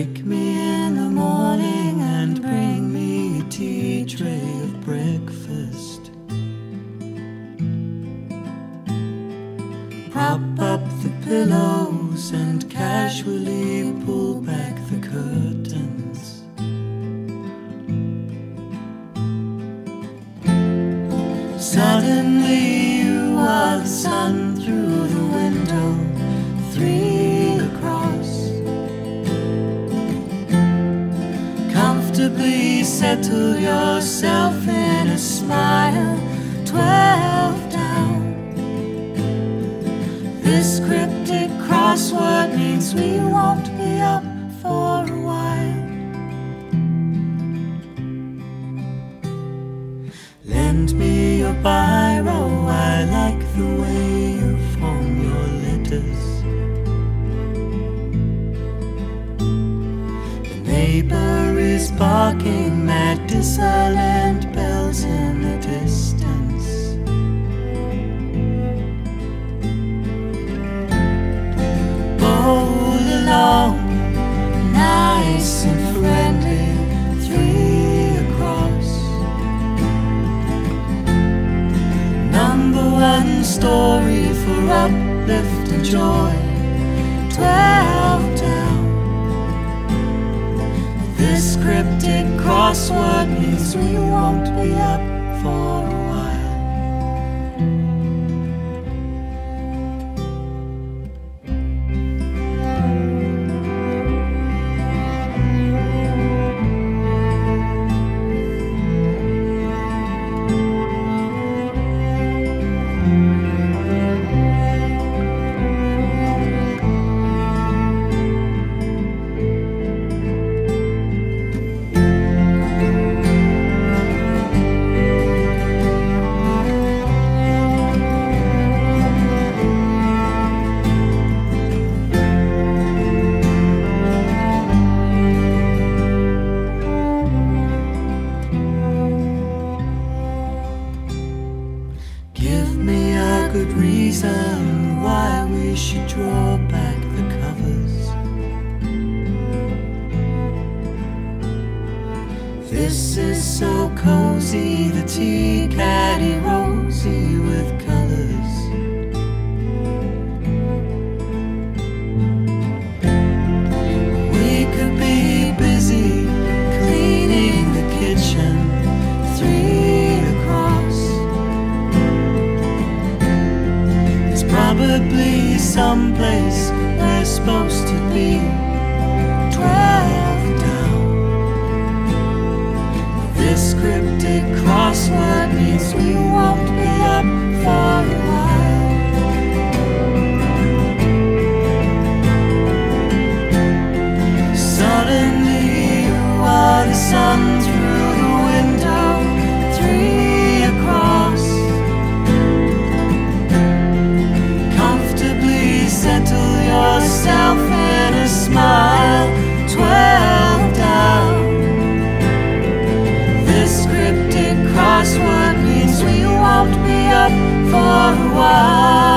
Wake me in the morning and bring me a tea tray of breakfast. Prop up the pillows and casually pull back the curtains. Suddenly you are the sun through the window. Comfortably settle yourself in a smile, twelve down. This cryptic crossword means we won't be up for a while. Lend me your biro, is barking mad dissonant bells in the distance. Bowl along, nice and friendly, three across. Number one story for uplift and joy. Twelve down. Cryptic crossword means we won't be up for good reason why we should draw back the covers. This is so cozy, the tea caddy rosy with colors. Someplace we're supposed to be. Twelve down. This cryptic crossword for